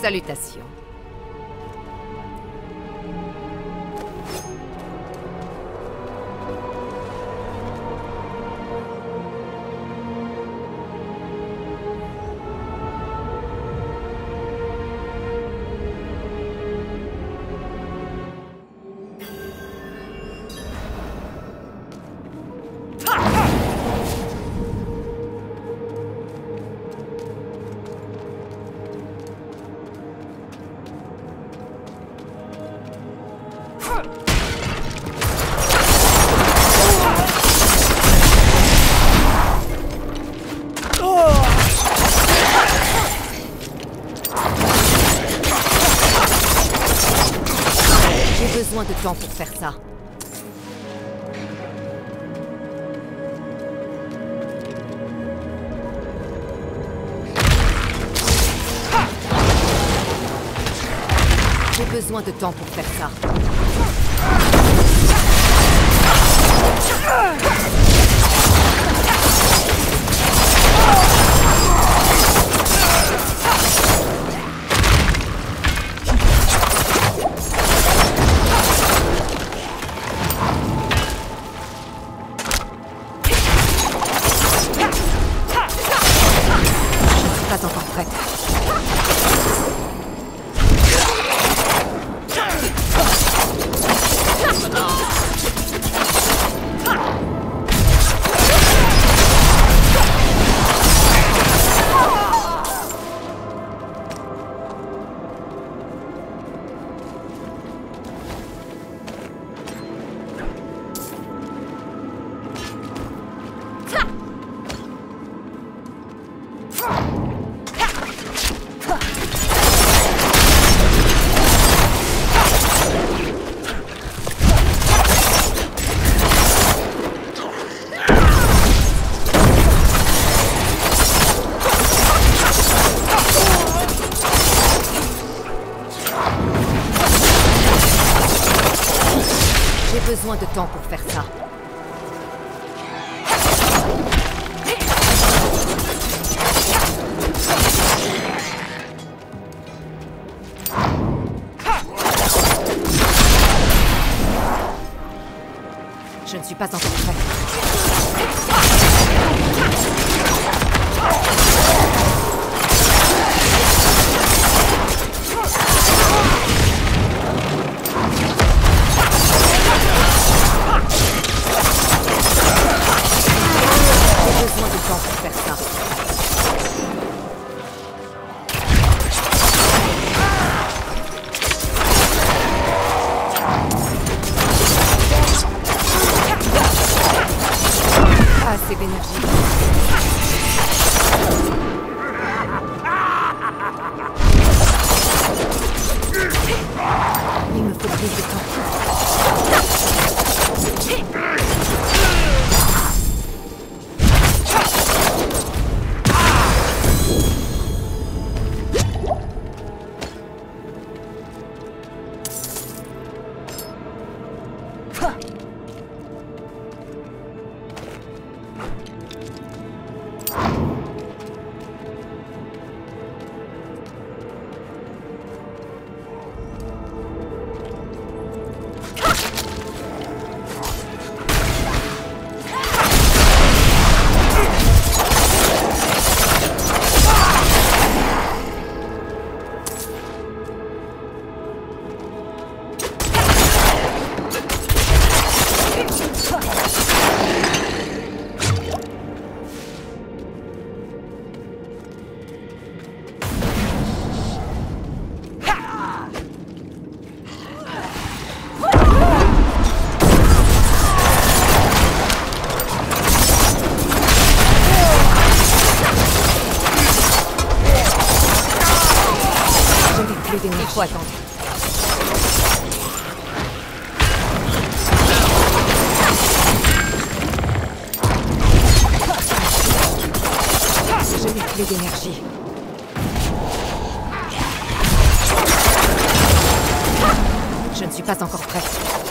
Salutations. Besoin de temps pour faire ça. Pas encore Je n'ai plus d'énergie. Je ne suis pas encore prête.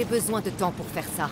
J'ai besoin de temps pour faire ça.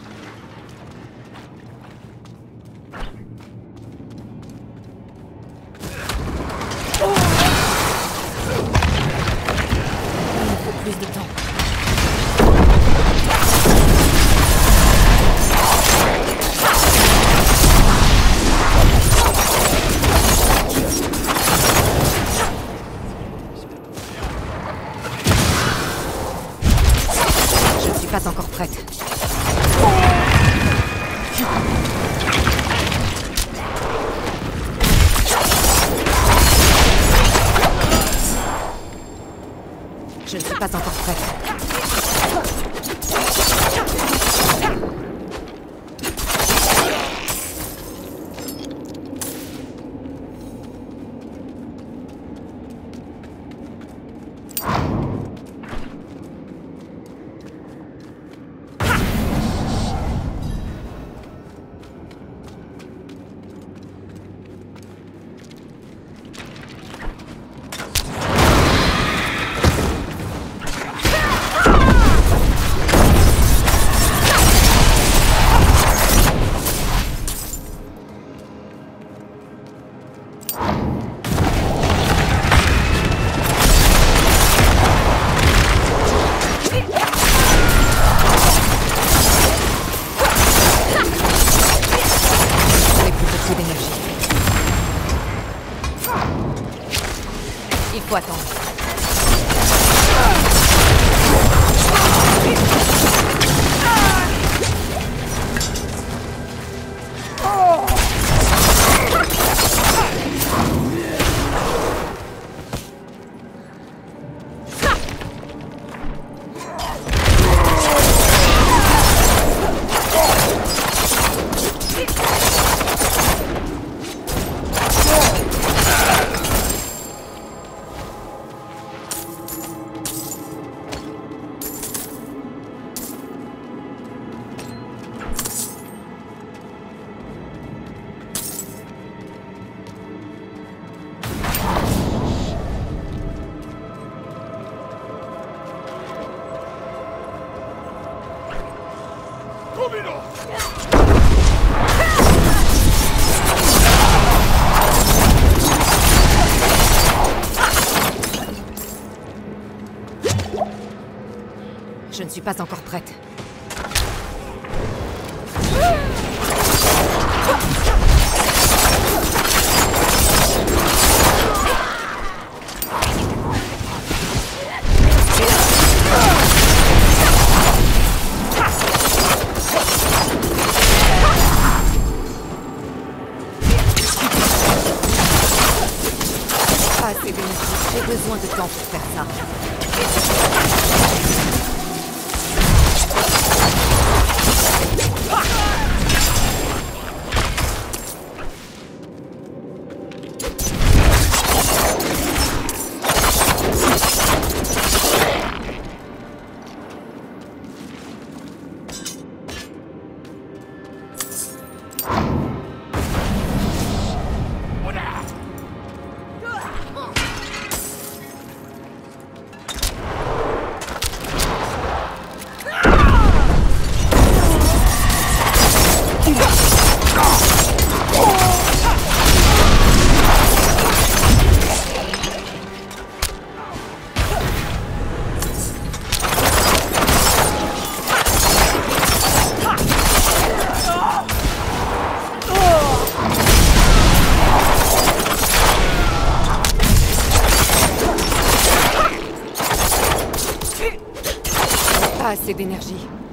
自。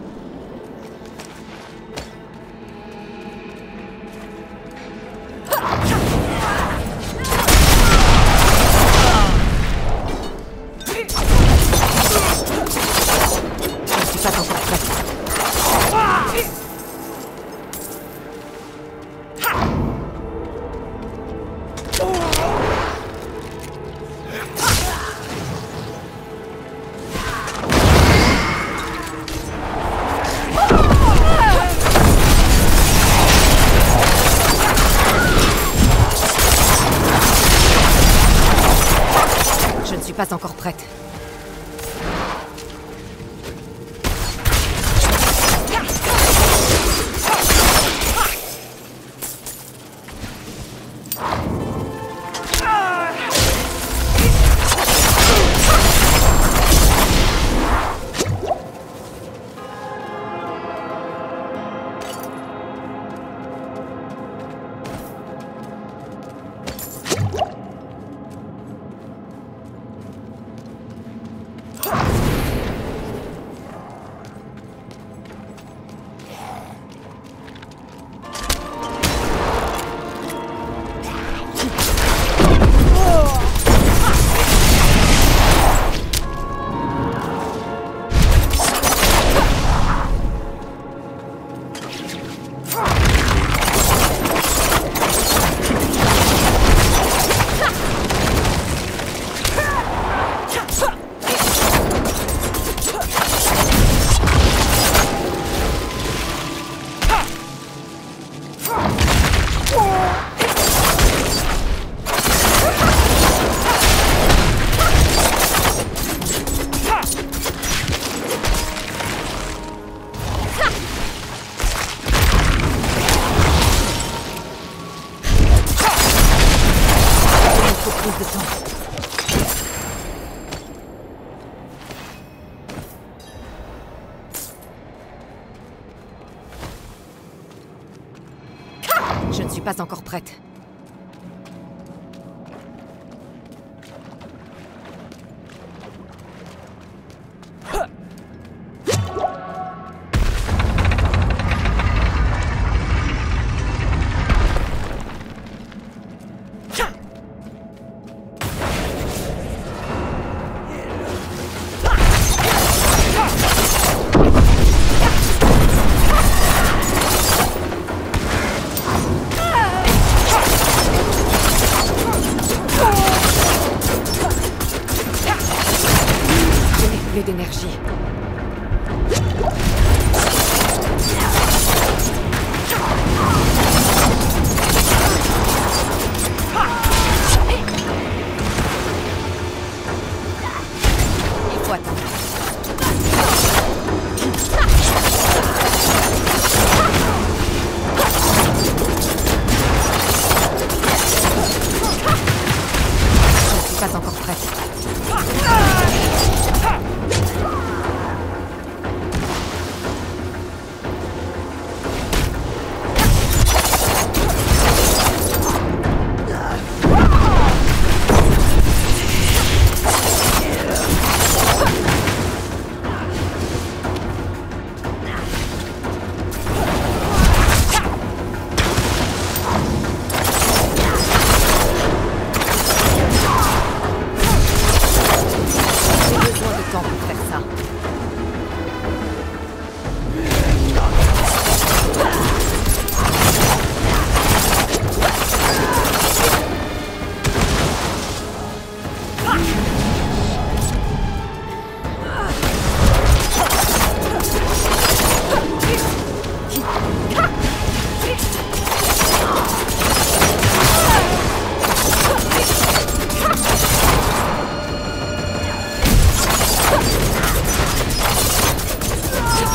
pas encore prête. Pas encore prête.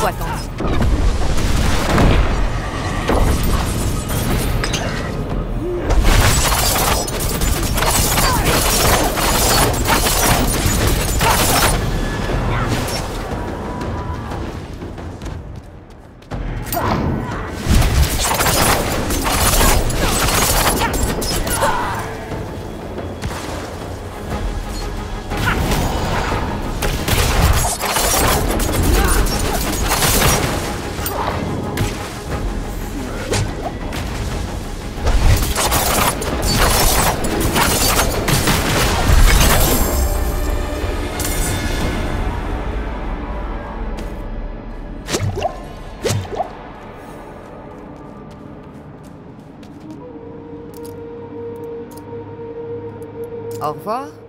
Faut attendre. Au revoir.